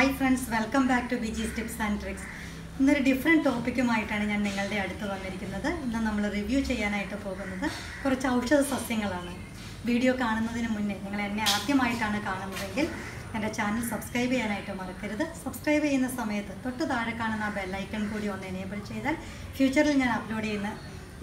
Hi friends welcome back to BG tips and tricks ഇന്നൊരു different ടോപ്പിക്കുമായിട്ടാണ് ഞാൻ നിങ്ങളുടെ അടുത്ത് വന്നിരിക്കുന്നത്. ഇന്ന് നമ്മൾ റിവ്യൂ ചെയ്യാനായിട്ട് പോകുന്നത് കുറച്ച് ഔഷധ സസ്യങ്ങളാണ്. വീഡിയോ കാണുന്നതിന് മുന്നേ നിങ്ങൾ എന്നെ ആദ്യമായിട്ടാണ് കാണുന്നതെങ്കിൽ എന്റെ ചാനൽ സബ്സ്ക്രൈബ് ചെയ്യാനായിട്ട് മറക്കരുത്. സബ്സ്ക്രൈബ് ചെയ്യുന്ന സമയത്ത് തൊട്ട് താഴെ കാണുന്ന ആ ബെല്ലൈക്കൺ കൂടി ഒന്ന് എനേബിൾ ചെയ്താൽ ഫ്യൂച്ചറിൽ ഞാൻ അപ്ലോഡ് ചെയ്യുന്ന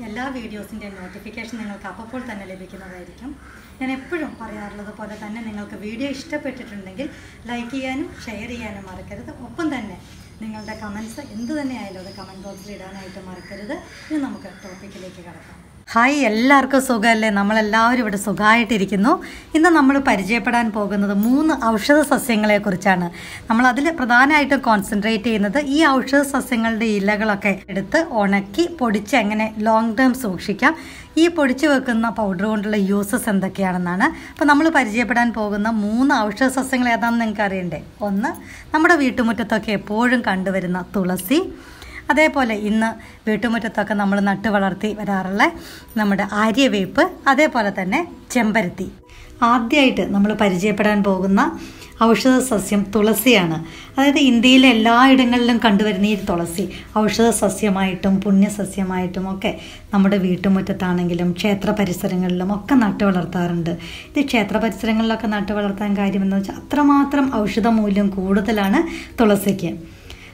എല്ലാ വീഡിയോസിന്റെയും നോട്ടിഫിക്കേഷൻ നിങ്ങൾക്ക് അപ്പോൾ തന്നെ ലഭിക്കുന്നതായിരിക്കും. ഞാൻ എപ്പോഴും പറയാറുള്ളത് പോലെ തന്നെ നിങ്ങൾക്ക് വീഡിയോ ഇഷ്ടപ്പെട്ടിട്ടുണ്ടെങ്കിൽ ലൈക്ക് ചെയ്യാനും ഷെയർ ചെയ്യാനും മറക്കരുത്. ഒപ്പം തന്നെ നിങ്ങളുടെ കമൻസ് എന്ത് തന്നെ ആയാലും അത് കമന്റ് ബോക്സിൽ ഇടാനായിട്ട് മറക്കരുത്. ഇനി നമുക്ക് ടോപ്പിക്കിലേക്ക് കടക്കാം. ഹായ് എല്ലാവർക്കും സുഖമല്ലേ? നമ്മളെല്ലാവരും ഇവിടെ സുഖമായിട്ടിരിക്കുന്നു. ഇന്ന് നമ്മൾ പരിചയപ്പെടാൻ പോകുന്നത് മൂന്ന് ഔഷധ സസ്യങ്ങളെക്കുറിച്ചാണ്. നമ്മൾ അതിൽ പ്രധാനമായിട്ടും കോൺസെൻട്രേറ്റ് ചെയ്യുന്നത് ഈ ഔഷധ സസ്യങ്ങളുടെ ഇലകളൊക്കെ എടുത്ത് ഉണക്കി പൊടിച്ച് എങ്ങനെ ലോങ് ടേം സൂക്ഷിക്കാം. ഈ പൊടിച്ചു വെക്കുന്ന പൗഡർ കൊണ്ടുള്ള യൂസസ് എന്തൊക്കെയാണെന്നാണ്. അപ്പോൾ നമ്മൾ പരിചയപ്പെടാൻ പോകുന്ന മൂന്ന് ഔഷധ സസ്യങ്ങൾ ഏതാണെന്ന് നിങ്ങൾക്ക് അറിയണ്ടേ ഒന്ന് നമ്മുടെ വീട്ടുമുറ്റത്തൊക്കെ എപ്പോഴും കണ്ടുവരുന്ന തുളസി. അതേപോലെ ഇന്ന് വീട്ടുമുറ്റത്തൊക്കെ നമ്മൾ നട്ടു വളർത്തി വരാറുള്ള നമ്മുടെ ആര്യവേപ്പ് അതേപോലെ തന്നെ ചെമ്പരത്തി. ആദ്യമായിട്ട് നമ്മൾ പരിചയപ്പെടാൻ പോകുന്ന ഔഷധ സസ്യം തുളസിയാണ്. അതായത് ഇന്ത്യയിലെ എല്ലായിടങ്ങളിലും കണ്ടുവരുന്ന ഈ തുളസി ഔഷധ സസ്യമായിട്ടും പുണ്യസസ്യമായിട്ടും ഒക്കെ നമ്മുടെ വീട്ടുമുറ്റത്താണെങ്കിലും ക്ഷേത്ര പരിസരങ്ങളിലും ഒക്കെ നട്ടു വളർത്താറുണ്ട്. ഇത് ക്ഷേത്ര പരിസരങ്ങളിലൊക്കെ നട്ടു വളർത്താൻ കാര്യമെന്ന് വെച്ചാൽ അത്രമാത്രം ഔഷധ മൂല്യം കൂടുതലാണ് തുളസിക്ക്.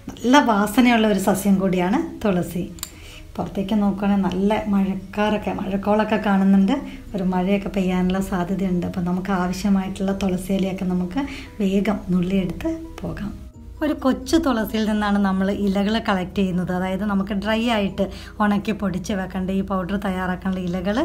നല്ല വാസനയുള്ള ഒരു സസ്യം കൂടിയാണ് തുളസി. പുറത്തേക്ക് നോക്കുകയാണെങ്കിൽ നല്ല മഴക്കാറൊക്കെ മഴക്കോളൊക്കെ കാണുന്നുണ്ട്. ഒരു മഴയൊക്കെ പെയ്യാനുള്ള സാധ്യതയുണ്ട്. അപ്പോൾ നമുക്ക് ആവശ്യമായിട്ടുള്ള തുളസിയിലയൊക്കെ നമുക്ക് വേഗം നുള്ളിയെടുത്ത് പോകാം. ഒരു കൊച്ചു തുളസിയിൽ നിന്നാണ് നമ്മൾ ഇലകൾ കളക്ട് ചെയ്യുന്നത്. അതായത് നമുക്ക് ഡ്രൈ ആയിട്ട് ഉണക്കി പൊടിച്ച് വെക്കേണ്ട ഈ പൗഡർ തയ്യാറാക്കാനുള്ള ഇലകൾ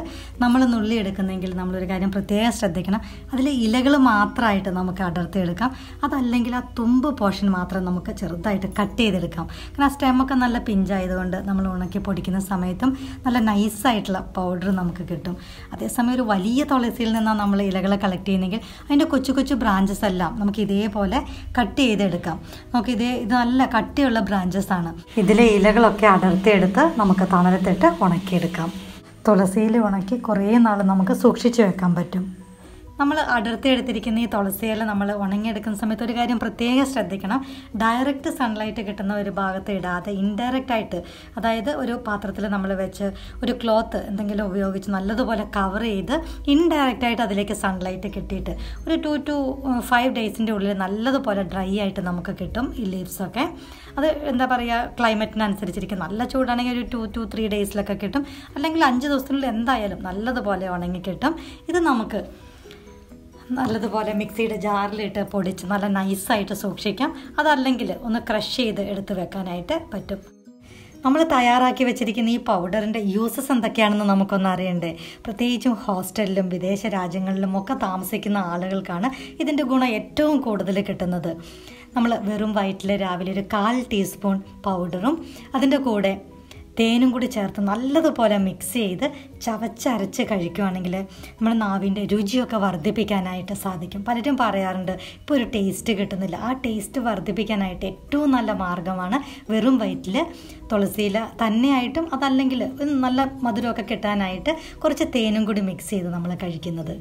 നമ്മൾ നുള്ളിയെടുക്കുന്നെങ്കിൽ നമ്മളൊരു കാര്യം പ്രത്യേകം ശ്രദ്ധിക്കണം. അതിൽ ഇലകൾ മാത്രമായിട്ട് നമുക്ക് അടർത്തിയെടുക്കാം അതല്ലെങ്കിൽ ആ തുമ്പ് പോർഷൻ മാത്രം നമുക്ക് ചെറുതായിട്ട് കട്ട് ചെയ്തെടുക്കാം. കാരണം ആ സ്റ്റെമൊക്കെ നല്ല പിഞ്ചായതുകൊണ്ട് നമ്മൾ ഉണക്കി പൊടിക്കുന്ന സമയത്തും നല്ല നൈസായിട്ടുള്ള പൗഡർ നമുക്ക് കിട്ടും. അതേസമയം ഒരു വലിയ തുളസിയിൽ നിന്നാണ് നമ്മൾ ഇലകൾ കളക്ട് ചെയ്യുന്നെങ്കിൽ അതിന്റെ കൊച്ചു കൊച്ചു ബ്രാഞ്ചസ് എല്ലാം നമുക്ക് ഇതേപോലെ കട്ട് ചെയ്തെടുക്കാം. നമുക്ക് ഇതേ ഇത് നല്ല കട്ടിയുള്ള ബ്രാഞ്ചസ് ആണ്. ഇതിലെ ഇലകളൊക്കെ അടർത്തിയെടുത്ത് നമുക്ക് തണലത്തിട്ട് ഉണക്കിയെടുക്കാം. തുളസിയിൽ ഉണക്കി കുറേ നാൾ നമുക്ക് സൂക്ഷിച്ചു വെക്കാൻ പറ്റും. നമ്മൾ അടർത്തി എടുത്തിരിക്കുന്ന ഈ തുളസിയില നമ്മൾ ഉണങ്ങിയെടുക്കുന്ന സമയത്ത് ഒരു കാര്യം പ്രത്യേകം ശ്രദ്ധിക്കണം. ഡയറക്റ്റ് സൺലൈറ്റ് കിട്ടുന്ന ഒരു ഭാഗത്ത് ഇടാതെ ഇൻഡയറക്റ്റ് ആയിട്ട് അതായത് ഒരു പാത്രത്തിൽ നമ്മൾ വെച്ച് ഒരു ക്ലോത്ത് എന്തെങ്കിലും ഉപയോഗിച്ച് നല്ലതുപോലെ കവർ ചെയ്ത് ഇൻഡയറക്റ്റ് ആയിട്ട് അതിലേക്ക് സൺലൈറ്റ് കിട്ടിയിട്ട് ഒരു ടു ടു ഫൈവ് ഡേയ്സിന്റെ ഉള്ളിൽ നല്ലതുപോലെ ഡ്രൈ ആയിട്ട് നമുക്ക് കിട്ടും ഈ ലീവ്സൊക്കെ അത് എന്താ പറയുക ക്ലൈമറ്റിനനുസരിച്ചിരിക്കും നല്ല ചൂടാണെങ്കിൽ ഒരു ടു ടു ത്രീ ഡേയ്സിലൊക്കെ കിട്ടും. അല്ലെങ്കിൽ അഞ്ച് ദിവസത്തിനുള്ളിൽ എന്തായാലും നല്ലതുപോലെ ഉണങ്ങി കിട്ടും. ഇത് നമുക്ക് നല്ലതുപോലെ മിക്സിയുടെ ജാറിലിട്ട് പൊടിച്ച് നല്ല നൈസായിട്ട് സൂക്ഷിക്കാം. അതല്ലെങ്കിൽ ഒന്ന് ക്രഷ് ചെയ്ത് എടുത്ത് വെക്കാനായിട്ട് പറ്റും. നമ്മൾ തയ്യാറാക്കി വെച്ചിരിക്കുന്ന ഈ പൗഡറിന്റെ യൂസസ് എന്തൊക്കെയാണെന്ന് നമുക്കൊന്ന് അറിയണ്ടേ? പ്രത്യേകിച്ചും ഹോസ്റ്റലിലും വിദേശ രാജ്യങ്ങളിലും ഒക്കെ താമസിക്കുന്ന ആളുകൾക്കാണ് ഇതിന്റെ ഗുണം ഏറ്റവും കൂടുതൽ കിട്ടുന്നത്. നമ്മൾ വെറും വയറ്റിൽ രാവിലെ ഒരു കാൽ ടീസ്പൂൺ പൗഡറും അതിന്റെ കൂടെ തേനും കൂടി ചേർത്ത് നല്ലതുപോലെ മിക്സ് ചെയ്ത് ചവച്ചരച്ച് കഴിക്കുകയാണെങ്കിൽ നമ്മുടെ നാവിന്റെ രുചിയൊക്കെ വർദ്ധിപ്പിക്കാനായിട്ട് സാധിക്കും. പലരും പറയാറുണ്ട് ഇപ്പോൾ ഒരു ടേസ്റ്റ് കിട്ടുന്നില്ല. ആ ടേസ്റ്റ് വർദ്ധിപ്പിക്കാനായിട്ട് ഏറ്റവും നല്ല മാർഗമാണ് വെറും വയറ്റിൽ തുളസിയില തന്നെയായിട്ടും അതല്ലെങ്കിൽ നല്ല മധുരമൊക്കെ കിട്ടാനായിട്ട് കുറച്ച് തേനും കൂടി മിക്സ് ചെയ്ത് നമ്മൾ കഴിക്കുന്നത്.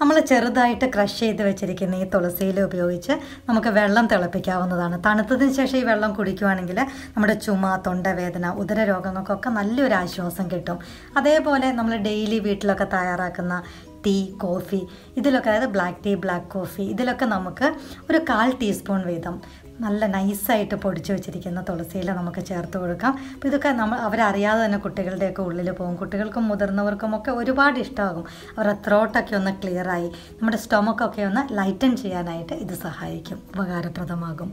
നമ്മൾ ചെറുതായിട്ട് ക്രഷ് ചെയ്ത് വെച്ചിരിക്കുന്ന ഈ തുളസിയില ഉപയോഗിച്ച് നമുക്ക് വെള്ളം തിളപ്പിക്കാവുന്നതാണ്. തണുത്തതിന് ശേഷം ഈ വെള്ളം കുടിക്കുവാണെങ്കിൽ നമ്മുടെ ചുമ തൊണ്ടവേദന ഉദര രോഗങ്ങൾക്കൊക്കെ നല്ലൊരു ആശ്വാസം കിട്ടും. അതേപോലെ നമ്മൾ ഡെയിലി വീട്ടിലൊക്കെ തയ്യാറാക്കുന്ന ടീ കോഫി ഇതിലൊക്കെ അതായത് ബ്ലാക്ക് ടീ ബ്ലാക്ക് കോഫി ഇതിലൊക്കെ നമുക്ക് ഒരു കാൽ ടീസ്പൂൺ വീതം നല്ല നൈസായിട്ട് പൊടിച്ചു വെച്ചിരിക്കുന്ന തുളസിയില നമുക്ക് ചേർത്ത് കൊടുക്കാം. അപ്പോൾ ഇതൊക്കെ നമ്മൾ അവരറിയാതെ തന്നെ കുട്ടികളുടെയൊക്കെ ഉള്ളിൽ പോകും. കുട്ടികൾക്കും മുതിർന്നവർക്കും ഒക്കെ ഒരുപാട് ഇഷ്ടമാകും അവരുടെ ത്രോട്ടൊക്കെ ഒന്ന് ക്ലിയറായി നമ്മുടെ സ്റ്റൊമക്കൊക്കെ ഒന്ന് ലൈറ്റൻ ചെയ്യാനായിട്ട് ഇത് സഹായിക്കും ഉപകാരപ്രദമാകും.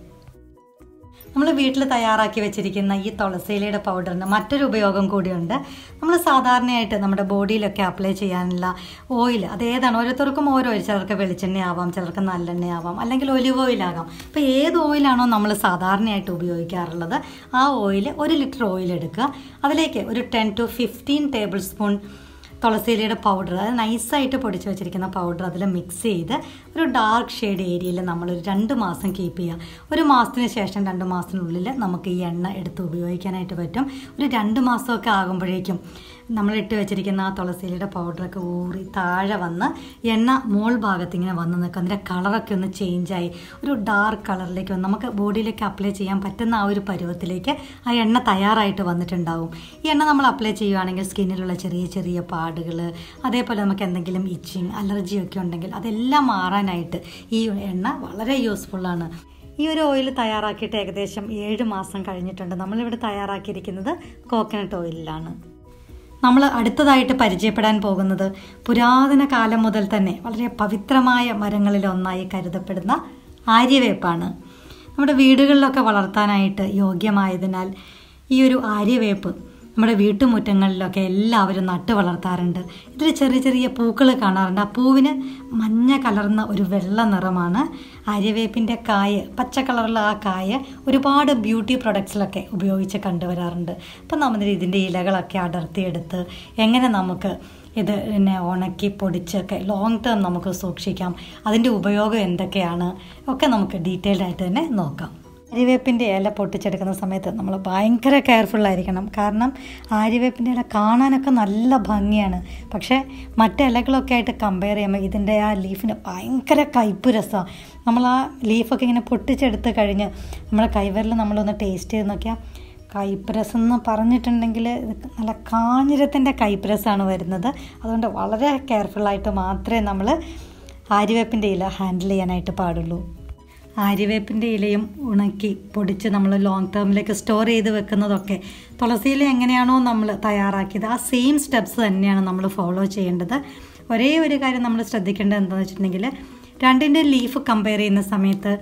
നമ്മൾ വീട്ടിൽ തയ്യാറാക്കി വെച്ചിരിക്കുന്ന ഈ തുളസിയിലയുടെ പൗഡറിന് മറ്റൊരു ഉപയോഗം കൂടിയുണ്ട്. നമ്മൾ സാധാരണയായിട്ട് നമ്മുടെ ബോഡിയിലൊക്കെ അപ്ലൈ ചെയ്യാനുള്ള ഓയിൽ അതേതാണ് ഓരോരുത്തർക്കും ഓരോ ചിലർക്ക് വെളിച്ചെണ്ണയാവാം ചിലർക്ക് നല്ലെണ്ണയാവാം അല്ലെങ്കിൽ ഒലിവ് ഓയിലാകാം അപ്പോൾ ഏത് ഓയിലാണോ നമ്മൾ സാധാരണയായിട്ട് ഉപയോഗിക്കാറുള്ളത് ആ ഓയിൽ ഒരു ലിറ്റർ ഓയിൽ എടുക്കുക. അതിലേക്ക് ഒരു ten to fifteen tablespoon തുളസിയിലയുടെ പൗഡർ അത് നൈസായിട്ട് പൊടിച്ച് വെച്ചിരിക്കുന്ന പൗഡർ അതിൽ മിക്സ് ചെയ്ത് ഒരു ഡാർക്ക് ഷെയ്ഡ് ഏരിയയിൽ നമ്മൾ ഒരു രണ്ട് മാസം കീപ്പ് ചെയ്യുക ഒരു മാസത്തിന് ശേഷം രണ്ട് മാസത്തിനുള്ളിൽ നമുക്ക് ഈ എണ്ണ എടുത്ത് ഉപയോഗിക്കാനായിട്ട് പറ്റും. ഒരു രണ്ട് മാസമൊക്കെ ആകുമ്പോഴേക്കും നമ്മൾ ഇട്ട് വെച്ചിരിക്കുന്ന ആ തുളസിയിലയുടെ പൗഡറൊക്കെ ഊറി താഴെ വന്ന് എണ്ണ മോൾ ഭാഗത്ത് ഇങ്ങനെ വന്ന് നിൽക്കും. അതിന്റെ കളറൊക്കെ ഒന്ന് ചേഞ്ചായി ഒരു ഡാർക്ക് കളറിലേക്ക് വന്ന് നമുക്ക് ബോഡിയിലേക്ക് അപ്ലൈ ചെയ്യാൻ പറ്റുന്ന ആ ഒരു പരുവത്തിലേക്ക് ആ എണ്ണ തയ്യാറായിട്ട് വന്നിട്ടുണ്ടാവും. ഈ എണ്ണ നമ്മൾ അപ്ലൈ ചെയ്യുകയാണെങ്കിൽ സ്കിന്നിലുള്ള ചെറിയ ചെറിയ പാടുകൾ അതേപോലെ നമുക്ക് എന്തെങ്കിലും ഇച്ചിങ് അലർജിയൊക്കെ ഉണ്ടെങ്കിൽ അതെല്ലാം മാറാനായിട്ട് ഈ എണ്ണ വളരെ യൂസ്ഫുള്ളാണ് ഈ ഒരു ഓയിൽ തയ്യാറാക്കിയിട്ട് ഏകദേശം ഏഴ് മാസം കഴിഞ്ഞിട്ടുണ്ട്. നമ്മളിവിടെ തയ്യാറാക്കിയിരിക്കുന്നത് കോക്കനട്ട് ഓയിലാണ് നമ്മൾ അടുത്തതായിട്ട് പരിചയപ്പെടാൻ പോകുന്നത് പുരാതന കാലം മുതൽ തന്നെ വളരെ പവിത്രമായ മരങ്ങളിൽ ഒന്നായി കരുതപ്പെടുന്ന ആര്യവേപ്പാണ്. നമ്മുടെ വീടുകളിലൊക്കെ വളർത്താനായിട്ട് യോഗ്യമായതിനാൽ ഈ ഒരു ആര്യവേപ്പ് നമ്മുടെ വീട്ടുമുറ്റങ്ങളിലൊക്കെ എല്ലാവരും നട്ട് വളർത്താറുണ്ട്. ഇതിൽ ചെറിയ ചെറിയ പൂക്കൾ കാണാറുണ്ട്. ആ പൂവിന് മഞ്ഞ കലർന്ന ഒരു വെള്ള നിറമാണ്. ആര്യവേപ്പിന്റെ കായ് പച്ച കളറുള്ള ആ കായ് ഒരുപാട് ബ്യൂട്ടി പ്രൊഡക്ട്സിലൊക്കെ ഉപയോഗിച്ച് കണ്ടുവരാറുണ്ട്. അപ്പം നമ്മൾ ഇതിന്റെ ഇലകളൊക്കെ അടർത്തിയെടുത്ത് എങ്ങനെ നമുക്ക് ഇത് പിന്നെ ഉണക്കി പൊടിച്ചൊക്കെ ലോങ് ടേം നമുക്ക് സൂക്ഷിക്കാം അതിന്റെ ഉപയോഗം എന്തൊക്കെയാണ് ഒക്കെ നമുക്ക് ഡീറ്റെയിൽഡ് ആയിട്ട് തന്നെ നോക്കാം. ആര്യവേപ്പിന്റെ ഇല പൊട്ടിച്ചെടുക്കുന്ന സമയത്ത് നമ്മൾ ഭയങ്കര കെയർഫുൾ ആയിരിക്കണം. കാരണം ആര്യവേപ്പിന്റെ ഇല കാണാനൊക്കെ നല്ല ഭംഗിയാണ്. പക്ഷേ മറ്റ് ഇലകളൊക്കെ ആയിട്ട് കമ്പയർ ചെയ്യുമ്പോൾ ഇതിന്റെ ആ ലീഫിന് ഭയങ്കര കയ്പ്പ് രസമാണ് നമ്മൾ ആ ലീഫൊക്കെ ഇങ്ങനെ പൊട്ടിച്ചെടുത്ത് കഴിഞ്ഞ് നമ്മുടെ കൈവരിൽ നമ്മളൊന്ന് ടേസ്റ്റ് ചെയ്ത് നോക്കിയാൽ കയ്പ്പ് രസം എന്ന് പറഞ്ഞിട്ടുണ്ടെങ്കിൽ നല്ല കാഞ്ഞിരത്തിന്റെ കയ്പ്പ് രസമാണ് വരുന്നത്. അതുകൊണ്ട് വളരെ കെയർഫുള്ളായിട്ട് മാത്രമേ നമ്മൾ ആര്യവേപ്പിന്റെ ഇല ഹാൻഡിൽ ചെയ്യാനായിട്ട് പാടുള്ളൂ. ആര്യവേപ്പിന്റെ ഇലയും ഉണക്കി പൊടിച്ച് നമ്മൾ ലോങ് ടേമിലേക്ക് സ്റ്റോർ ചെയ്ത് വെക്കുന്നതൊക്കെ തുളസിയില എങ്ങനെയാണോ നമ്മൾ തയ്യാറാക്കിയത് ആ സെയിം സ്റ്റെപ്സ് തന്നെയാണ് നമ്മൾ ഫോളോ ചെയ്യേണ്ടത്. ഒരേ ഒരു കാര്യം നമ്മൾ ശ്രദ്ധിക്കേണ്ടത് എന്താണെന്ന് വെച്ചിട്ടുണ്ടെങ്കിൽ രണ്ടിന്റെ ലീഫ് കമ്പയർ ചെയ്യുന്ന സമയത്ത്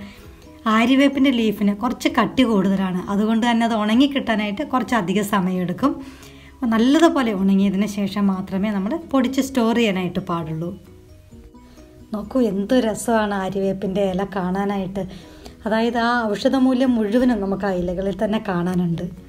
ആര്യവേപ്പിന്റെ ലീഫിന് കുറച്ച് കട്ടി കൂടുതലാണ്. അതുകൊണ്ട് തന്നെ അത് ഉണങ്ങി കിട്ടാനായിട്ട് കുറച്ച് അധികം സമയമെടുക്കും. നല്ലതുപോലെ ഉണങ്ങിയതിന് ശേഷം മാത്രമേ നമ്മൾ പൊടിച്ച് സ്റ്റോർ ചെയ്യാനായിട്ട് പാടുള്ളൂ. നോക്കൂ എന്ത് രസമാണ് ആര്യവേപ്പിന്റെ ഇല കാണാനായിട്ട്. അതായത് ആ ഔഷധമൂല്യം മുഴുവനും നമുക്ക് ആ ഇലകളിൽ തന്നെ കാണാനുണ്ട്.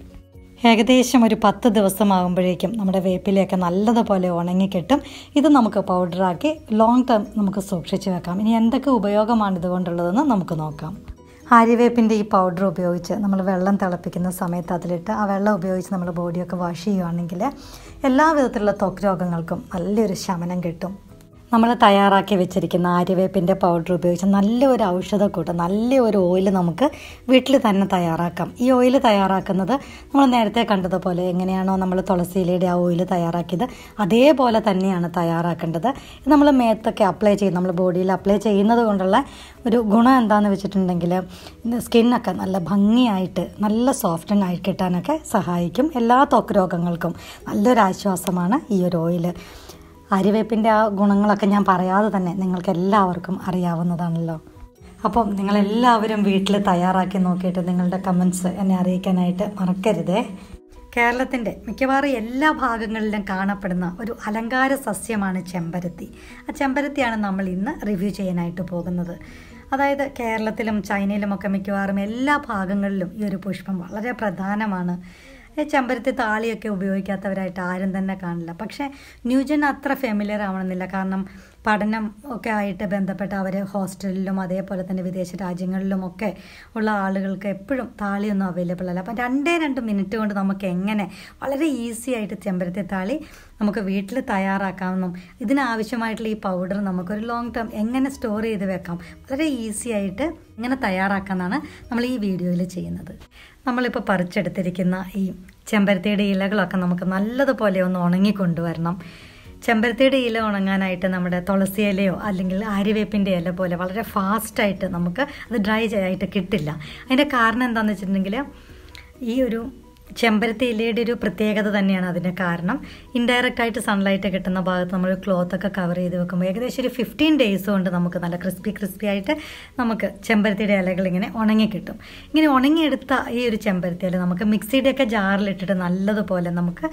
ഏകദേശം ഒരു പത്ത് ദിവസമാകുമ്പോഴേക്കും നമ്മുടെ വേപ്പിലയൊക്കെ നല്ലതുപോലെ ഉണങ്ങിക്കിട്ടും. ഇത് നമുക്ക് പൗഡറാക്കി ലോങ് ടേം നമുക്ക് സൂക്ഷിച്ച് വെക്കാം. ഇനി എന്തൊക്കെ ഉപയോഗമാണ് ഇതുകൊണ്ടുള്ളതെന്ന് നമുക്ക് നോക്കാം. ആര്യവേപ്പിന്റെ ഈ പൗഡർ ഉപയോഗിച്ച് നമ്മൾ വെള്ളം തിളപ്പിക്കുന്ന സമയത്ത് അതിലിട്ട് ആ വെള്ളം ഉപയോഗിച്ച് നമ്മൾ ബോഡിയൊക്കെ വാഷ് ചെയ്യുകയാണെങ്കിൽ എല്ലാ വിധത്തിലുള്ള ത്വക്ക് രോഗങ്ങൾക്കും നല്ലൊരു ശമനം കിട്ടും. നമ്മൾ തയ്യാറാക്കി വെച്ചിരിക്കുന്ന ആര്യവേപ്പിന്റെ പൗഡർ ഉപയോഗിച്ച് നല്ല ഒരു ഔഷധക്കൂട്ട് നല്ല ഒരു ഓയിൽ നമുക്ക് വീട്ടിൽ തന്നെ തയ്യാറാക്കാം. ഈ ഓയിൽ തയ്യാറാക്കുന്നത് നമ്മൾ നേരത്തെ കണ്ടതുപോലെ എങ്ങനെയാണോ നമ്മൾ തുളസിയിലയുടെ ആ ഓയിൽ തയ്യാറാക്കിയത് അതേപോലെ തന്നെയാണ് തയ്യാറാക്കേണ്ടത്. നമ്മൾ മേത്തൊക്കെ അപ്ലൈ ചെയ്യും നമ്മൾ ബോഡിയിൽ അപ്ലൈ ചെയ്യുന്നത് കൊണ്ടുള്ള ഒരു ഗുണം എന്താണെന്ന് വെച്ചിട്ടുണ്ടെങ്കിൽ സ്കിന്നൊക്കെ നല്ല ഭംഗിയായിട്ട് നല്ല സോഫ്റ്റൻ ആയി കിട്ടാനൊക്കെ സഹായിക്കും എല്ലാ ത്വക്ക് രോഗങ്ങൾക്കും. നല്ലൊരു ആശ്വാസമാണ് ഈ ഒരു ഓയിൽ അരിവേപ്പിന്റെ ആ ഗുണങ്ങളൊക്കെ ഞാൻ പറയാതെ തന്നെ നിങ്ങൾക്ക് എല്ലാവർക്കും അറിയാവുന്നതാണല്ലോ. അപ്പം നിങ്ങളെല്ലാവരും വീട്ടിൽ തയ്യാറാക്കി നോക്കിയിട്ട് നിങ്ങളുടെ കമൻസ് എന്നെ അറിയിക്കാനായിട്ട് മറക്കരുതേ. കേരളത്തിന്റെ മിക്കവാറും എല്ലാ ഭാഗങ്ങളിലും കാണപ്പെടുന്ന ഒരു അലങ്കാര സസ്യമാണ് ചെമ്പരത്തി. ആ ചെമ്പരത്തിയാണ് നമ്മൾ ഇന്ന് റിവ്യൂ ചെയ്യാനായിട്ട് പോകുന്നത്. അതായത് കേരളത്തിലും ചൈനയിലുമൊക്കെ മിക്കവാറും എല്ലാ ഭാഗങ്ങളിലും ഈ ഒരു പുഷ്പം വളരെ പ്രധാനമാണ്. ചെമ്പരത്തി താളിയൊക്കെ ഉപയോഗിക്കാത്തവരായിട്ട് ആരും തന്നെ കാണില്ല. പക്ഷേ ന്യൂജൻ അത്ര ഫെമിലിയർ ആവണമെന്നില്ല. കാരണം പഠനം ഒക്കെ ആയിട്ട് ബന്ധപ്പെട്ട അവർ ഹോസ്റ്റലിലും അതേപോലെ തന്നെ വിദേശ രാജ്യങ്ങളിലും ഒക്കെ ഉള്ള ആളുകൾക്ക് എപ്പോഴും താളിയൊന്നും അവൈലബിൾ അല്ല. അപ്പം രണ്ടേ രണ്ട് മിനിറ്റ് കൊണ്ട് നമുക്ക് എങ്ങനെ വളരെ ഈസി ആയിട്ട് ചെമ്പരത്തി താളി നമുക്ക് വീട്ടിൽ തയ്യാറാക്കാമെന്നും ഇതിനാവശ്യമായിട്ടുള്ള ഈ പൗഡർ നമുക്കൊരു ലോങ് ടേം എങ്ങനെ സ്റ്റോർ ചെയ്ത് വെക്കാം വളരെ ഈസി ആയിട്ട് ഇങ്ങനെ തയ്യാറാക്കാമെന്നാണ് നമ്മൾ ഈ വീഡിയോയിൽ ചെയ്യുന്നത്. നമ്മളിപ്പോൾ പറിച്ചെടുത്തിരിക്കുന്ന ഈ ചെമ്പരത്തിയുടെ ഇലകളൊക്കെ നമുക്ക് നല്ലതുപോലെ ഒന്ന് ഉണങ്ങി കൊണ്ടുവരണം. ചെമ്പരത്തിയുടെ ഇല ഉണങ്ങാനായിട്ട് നമ്മുടെ തുളസി ഇലയോ അല്ലെങ്കിൽ ആര്യവേപ്പിന്റെ ഇല പോലെ വളരെ ഫാസ്റ്റായിട്ട് നമുക്ക് അത് ഡ്രൈ ആയിട്ട് കിട്ടില്ല. അതിന്റെ കാരണം എന്താണെന്ന് വെച്ചിട്ടുണ്ടെങ്കിൽ ഈ ഒരു ചെമ്പരത്തി ഇലയുടെ ഒരു പ്രത്യേകത തന്നെയാണ് അതിന് കാരണം. ഇൻഡയറക്റ്റ് ആയിട്ട് സൺലൈറ്റ് കിട്ടുന്ന ഭാഗത്ത് നമ്മൾ ക്ലോത്ത് ഒക്കെ കവർ ചെയ്ത് വെക്കുമ്പോൾ ഏകദേശം ഒരു ഫിഫ്റ്റീൻ ഡേയ്സ് കൊണ്ട് നമുക്ക് നല്ല ക്രിസ്പി ക്രിസ്പി ആയിട്ട് നമുക്ക് ചെമ്പരത്തിയുടെ ഇലകൾ ഇങ്ങനെ ഉണങ്ങി കിട്ടും. ഇങ്ങനെ ഉണങ്ങിയെടുത്ത ഈ ഒരു ചെമ്പരത്തി ഇല നമുക്ക് മിക്സിയുടെ ഒക്കെ ജാറിലിട്ടിട്ട് നല്ലതുപോലെ നമുക്ക്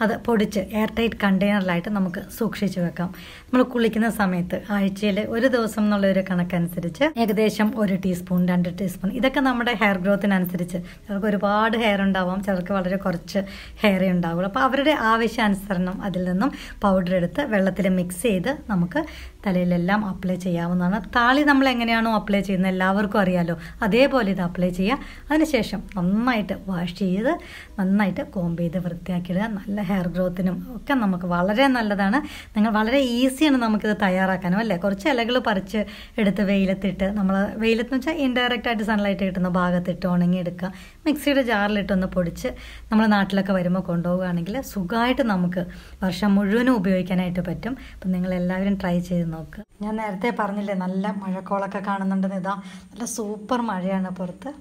അത് പൊടിച്ച് എയർ ടൈറ്റ് കണ്ടെയ്നറിലായിട്ട് നമുക്ക് സൂക്ഷിച്ച് വെക്കാം. നമ്മൾ കുളിക്കുന്ന സമയത്ത് ആഴ്ചയിൽ ഒരു ദിവസം എന്നുള്ള ഒരു കണക്കനുസരിച്ച് ഏകദേശം ഒരു ടീസ്പൂൺ രണ്ട് ടീസ്പൂൺ ഇതൊക്കെ നമ്മുടെ ഹെയർ ഗ്രോത്തിനനുസരിച്ച് ചിലർക്ക് ഒരുപാട് ഹെയർ ഉണ്ടാവാം ചിലർക്ക് ചിലർക്ക് വളരെ കുറച്ച് ഹെയറേ ഉണ്ടാവുള്ളൂ. അപ്പോൾ അവരുടെ ആവശ്യാനുസരണം അതിൽ നിന്നും പൗഡർ എടുത്ത് വെള്ളത്തിൽ മിക്സ് ചെയ്ത് നമുക്ക് തലയിലെല്ലാം അപ്ലൈ ചെയ്യാവുന്നതാണ്. താളി നമ്മൾ എങ്ങനെയാണോ അപ്ലൈ ചെയ്യുന്നത് എല്ലാവർക്കും അറിയാലോ. അതേപോലെ ഇത് അപ്ലൈ ചെയ്യുക. അതിനുശേഷം നന്നായിട്ട് വാഷ് ചെയ്ത് നന്നായിട്ട് കോംബ് ചെയ്ത് വൃത്തിയാക്കിയിടുക. നല്ല ഹെയർ ഗ്രോത്തിനും ഒക്കെ നമുക്ക് വളരെ നല്ലതാണ്. നിങ്ങൾ വളരെ ഈസിയാണ് നമുക്കിത് തയ്യാറാക്കാനും അല്ലേ? കുറച്ച് ഇലകൾ പറിച്ച് എടുത്ത് വെയിലത്തിട്ട് നമ്മൾ വെയിലത്ത് വെച്ചാൽ ഇൻഡയറക്റ്റ് ആയിട്ട് സൺലൈറ്റ് കിട്ടുന്ന ഭാഗത്തിട്ട് ഉണങ്ങിയെടുക്കുക. മിക്സിയുടെ ജാറിലിട്ടൊന്ന് പൊടിച്ച് നമ്മൾ നാട്ടിലൊക്കെ വരുമ്പോൾ കൊണ്ടുപോവുകയാണെങ്കിൽ സുഖമായിട്ട് നമുക്ക് വർഷം മുഴുവനും ഉപയോഗിക്കാനായിട്ട് പറ്റും. അപ്പം നിങ്ങൾ എല്ലാവരും ട്രൈ ചെയ്ത് നോക്കുക ഞാൻ നേരത്തെ പറഞ്ഞില്ലേ നല്ല മഴക്കോളൊക്കെ കാണുന്നുണ്ടെന്ന്. ഇതാ നല്ല സൂപ്പർ മഴയാണ് പുറത്ത്.